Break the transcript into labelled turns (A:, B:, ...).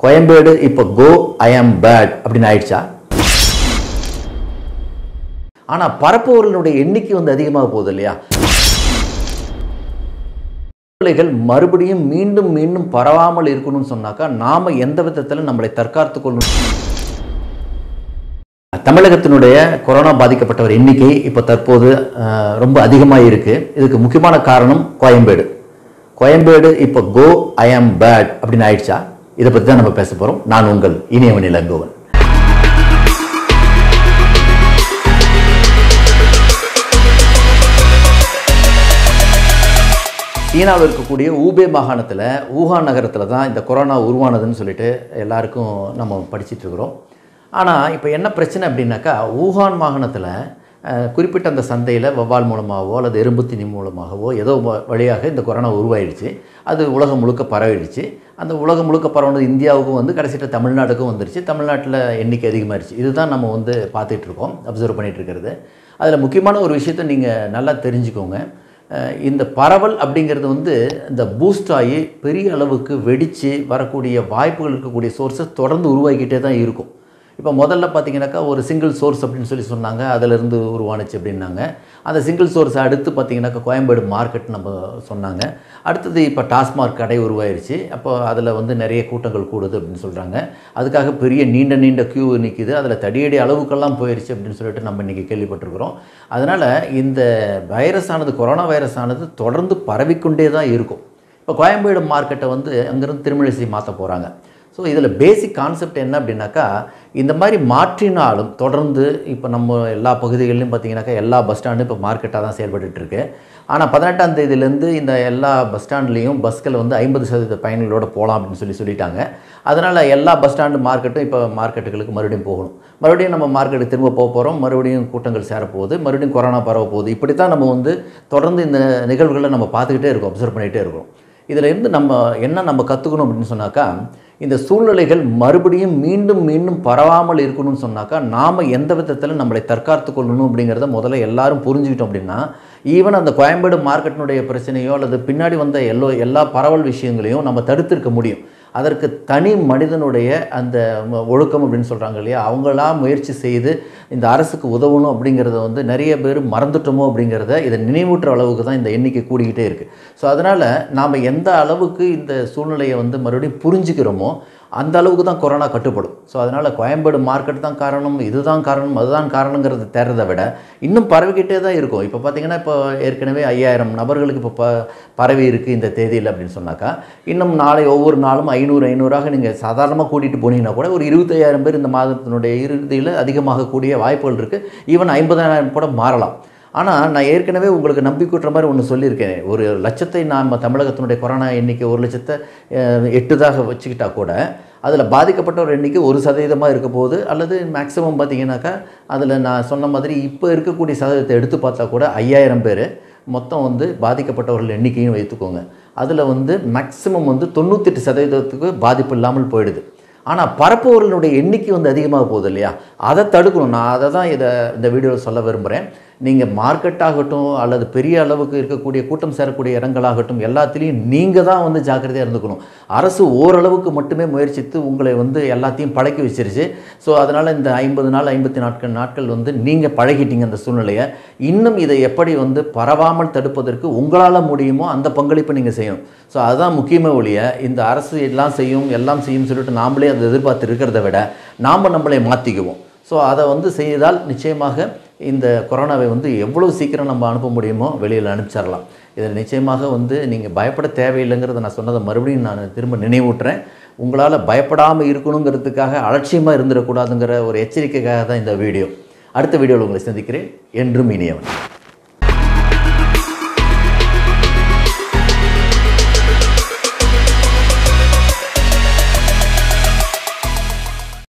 A: கோயம்பேடு இப்போ கோ ஐ ஆம் பேட் அப்படின்னு ஆயிடுச்சா? ஆனால் பரப்புவர்களுடைய எண்ணிக்கை வந்து அதிகமாக போகுது இல்லையா? சூழ்நிலைகள் மறுபடியும் மீண்டும் மீண்டும் பரவாமல் இருக்கணும்னு சொன்னாக்கா நாம எந்த விதத்தில் நம்மளை தற்காத்துக் கொள்ளணும். தமிழகத்தினுடைய கொரோனா பாதிக்கப்பட்டவர் எண்ணிக்கை இப்போ தற்போது அஹ், ரொம்ப அதிகமாக இருக்கு. இதுக்கு முக்கியமான காரணம் கோயம்பேடு. கோயம்பேடு இப்போ கோ ஐ ஆம் பேட் அப்படின்னு ஆயிடுச்சா? இதை பற்றி தான் நம்ம பேச போகிறோம் நான் உங்கள் இனியவன் இளங்கோவன் சீனாவில் இருக்கக்கூடிய ஊபே மாகாணத்தில் ஊகான் நகரத்தில் தான் இந்த கொரோனா உருவானதுன்னு சொல்லிட்டு எல்லாருக்கும் நம்ம படிச்சுட்டு இருக்கிறோம். ஆனால் இப்போ என்ன பிரச்சனை அப்படின்னாக்கா ஊகான் மாகாணத்தில் குறிப்பிட்ட அந்த சந்தையில் வவ்வால் மூலமாகவோ அல்லது எறும்புத்தினி மூலமாகவோ ஏதோ வழியாக இந்த கொரோனா உருவாயிடுச்சு. அது உலகம் முழுக்க பரவிடுச்சு. அந்த உலகம் முழுக்க பரவுனது இந்தியாவுக்கும் வந்து கடைசியில் தமிழ்நாட்டுக்கும் வந்துருச்சு. தமிழ்நாட்டில் எண்ணிக்கை அதிகமாகிடுச்சு இதுதான் நம்ம வந்து பார்த்துட்ருக்கோம் அப்சர்வ் பண்ணிகிட்ருக்கிறது இருக்கிறது அதில் முக்கியமான ஒரு விஷயத்தை நீங்கள் நல்லா தெரிஞ்சுக்கோங்க. இந்த பரவல் அப்படிங்கிறது வந்து இந்த பூஸ்ட் ஆகி பெரிய அளவுக்கு வெடித்து வரக்கூடிய வாய்ப்புகள் இருக்கக்கூடிய சோர்ஸஸ் தொடர்ந்து உருவாக்கிட்டே தான் இருக்கும். இப்போ முதல்ல பார்த்தீங்கன்னாக்கா ஒரு சிங்கிள் சோர்ஸ் அப்படின்னு சொல்லி சொன்னாங்க. அதிலிருந்து உருவானுச்சு அப்படின்னாங்க. அந்த சிங்கிள் சோர்ஸ் அடுத்து பார்த்தீங்கன்னாக்கா கோயம்பேடு மார்க்கெட் நம்ம சொன்னாங்க. அடுத்தது இப்போ டாஸ்மார்க் கடை உருவாயிருச்சு. அப்போ அதில் வந்து நிறைய கூட்டங்கள் கூடுது அப்படின்னு சொல்கிறாங்க அதுக்காக பெரிய நீண்ட நீண்ட க்யூ நிற்கிது அதில் தடியடி அளவுக்கெல்லாம் போயிடுச்சு அப்படின்னு சொல்லிட்டு நம்ம இன்றைக்கி கேள்விப்பட்டிருக்கிறோம். அதனால் இந்த வைரஸ் ஆனது கொரோனா வைரஸ் ஆனது தொடர்ந்து பரவிக்கொண்டே தான் இருக்கும். இப்போ கோயம்பேடு மார்க்கெட்டை வந்து அங்கேருந்து திருமழிசை மாற்ற போகிறாங்க ஸோ இதில் பேசிக் கான்செப்ட் என்ன அப்படின்னாக்கா இந்த மாதிரி மாற்றினாலும் தொடர்ந்து இப்போ நம்ம எல்லா பகுதிகளிலும் பார்த்தீங்கன்னாக்கா எல்லா பஸ் ஸ்டாண்டும் இப்போ மார்க்கெட்டாக தான் செயல்பட்டுருக்கு ஆனால் பதினெட்டாம் தேதியிலேருந்து இந்த எல்லா பஸ் ஸ்டாண்ட்லேயும் பஸ்கள் வந்து ஐம்பது சதவீத பயணிகளோடு போகலாம் அப்படின்னு சொல்லி சொல்லிட்டாங்க. அதனால் எல்லா பஸ் ஸ்டாண்டு மார்க்கெட்டும் இப்போ மார்க்கெட்டுகளுக்கு மறுபடியும் போகணும். மறுபடியும் நம்ம மார்க்கெட்டுக்கு திரும்ப போக போகிறோம் மறுபடியும் கூட்டங்கள் சேரப்போகுது. மறுபடியும் கொரோனா பரவ போகுது. இப்படி தான் நம்ம வந்து தொடர்ந்து இந்த நிகழ்வுகளை நம்ம பார்த்துக்கிட்டே இருக்கோம் அப்சர்வ் பண்ணிகிட்டே இருக்கோம். இதில் இருந்து நம்ம என்ன நம்ம கற்றுக்கணும் அப்படின்னு சொன்னாக்கா இந்த சூழ்நிலைகள் மறுபடியும் மீண்டும் மீண்டும் பரவாமல் இருக்கணும்னு சொன்னாக்கா நாம் எந்த விதத்தில் நம்மளை தற்காத்து கொள்ளணும் அப்படிங்கிறத முதல்ல எல்லாரும் புரிஞ்சுக்கிட்டோம் அப்படின்னா ஈவன் அந்த கோயம்பேடு மார்க்கெட்டினுடைய பிரச்சனையோ அல்லது பின்னாடி வந்த எல்லோ எல்லா பரவல் விஷயங்களையும் நம்ம தடுத்திருக்க முடியும். அதற்கு தனி மனிதனுடைய அந்த ஒழுக்கம் அப்படின்னு சொல்கிறாங்க இல்லையா? அவங்களாம் முயற்சி செய்து இந்த அரசுக்கு உதவணும் அப்படிங்கிறத வந்து நிறைய பேர் மறந்துட்டோமோ அப்படிங்கிறத இதை நினைவூட்டுற அளவுக்கு தான் இந்த எண்ணிக்கை கூடிக்கிட்டே இருக்குது ஸோ அதனால் நாம் எந்த அளவுக்கு இந்த சூழ்நிலையை வந்து மறுபடியும் புரிஞ்சுக்கிறோமோ அந்த அளவுக்கு தான் கொரோனா கட்டுப்படும். ஸோ அதனால் கோயம்பேடு மார்க்கெட் தான் காரணம் இதுதான் காரணம் அதுதான் காரணங்கிறது தேர்றதை விட இன்னும் பரவிக்கிட்டே தான் இருக்கும். இப்போ பார்த்தீங்கன்னா இப்போ ஏற்கனவே ஐயாயிரம் நபர்களுக்கு இப்போ ப பரவி இருக்குது இந்த தேதியில் அப்படின்னு சொன்னாக்கா இன்னும் நாளை ஒவ்வொரு நாளும் ஐநூறு ஐநூறாக நீங்கள் சாதாரணமாக கூட்டிகிட்டு போனீங்கன்னா கூட ஒரு இருபத்தையாயிரம் பேர் இந்த மாதத்தினுடைய இறுதியில் அதிகமாகக்கூடிய வாய்ப்புகள் இருக்குது ஈவன் ஐம்பதாயிரம் கூட மாறலாம். ஆனால் நான் ஏற்கனவே உங்களுக்கு நம்பிக்கூட்டுற மாதிரி ஒன்று சொல்லியிருக்கேன். ஒரு லட்சத்தை நாம் தமிழகத்தினுடைய கொரோனா எண்ணிக்கை ஒரு லட்சத்தை எட்டுதாக வச்சுக்கிட்டா கூட அதில் பாதிக்கப்பட்டவர் எண்ணிக்கை ஒரு சதவீதமாக இருக்க போகுது அல்லது மேக்ஸிமம் பார்த்தீங்கன்னாக்கா அதில் நான் சொன்ன மாதிரி இப்போ இருக்கக்கூடிய சதவீதத்தை எடுத்து பார்த்தா கூட ஐயாயிரம் பேர் மொத்தம் வந்து பாதிக்கப்பட்டவர்கள் எண்ணிக்கையும் வைத்துக்கோங்க. அதில் வந்து மேக்ஸிமம் வந்து தொண்ணூத்தெட்டு சதவீதத்துக்கு பாதிப்பு இல்லாமல் போயிடுது. ஆனால் பரப்புவர்களுடைய எண்ணிக்கை வந்து அதிகமாக போகுது இல்லையா? அதை தடுக்கணும். நான் அதை தான் இதை இந்த வீடியோவில் சொல்ல விரும்புகிறேன் நீங்கள் மார்க்கெட் ஆகட்டும் அல்லது பெரிய அளவுக்கு இருக்கக்கூடிய கூட்டம் சேரக்கூடிய இடங்களாகட்டும் எல்லாத்துலேயும் நீங்கள் தான் வந்து ஜாக்கிரதையாக இருந்துக்கணும். அரசு ஓரளவுக்கு மட்டுமே முயற்சித்து உங்களை வந்து எல்லாத்தையும் பழக்கி வச்சிருச்சு. ஸோ அதனால் இந்த ஐம்பது நாள் ஐம்பத்தி நாட்கள் நாட்கள் வந்து நீங்கள் பழகிட்டீங்க அந்த சூழ்நிலையை. இன்னும் இதை எப்படி வந்து பரவாமல் தடுப்பதற்கு உங்களால் முடியுமோ அந்த பங்களிப்பை நீங்கள் செய்யணும். ஸோ அதுதான் முக்கியமே ஒழிய இந்த அரசு எல்லாம் செய்யும் எல்லாம் செய்யும் சொல்லிட்டு நாமளே அதை எதிர்பார்த்து இருக்கிறத விட நாம் நம்மளை மாற்றிக்குவோம் ஸோ அதை வந்து செய்தால் நிச்சயமாக இந்த கொரோனாவை வந்து எவ்வளோ சீக்கிரம் நம்ம அனுப்ப முடியுமோ வெளியில் அனுப்பிச்சிடலாம். இதில் நிச்சயமாக வந்து நீங்கள் பயப்பட தேவையில்லைங்கிறத நான் சொன்னதை மறுபடியும் நான் திரும்ப நினைவூட்டுறேன். உங்களால் பயப்படாமல் இருக்கணுங்கிறதுக்காக அலட்சியமாக இருந்துடக்கூடாதுங்கிற ஒரு எச்சரிக்கைக்காக தான் இந்த வீடியோ. அடுத்த வீடியோவில் உங்களை சந்திக்கிறேன். என்றும் இனியவன்.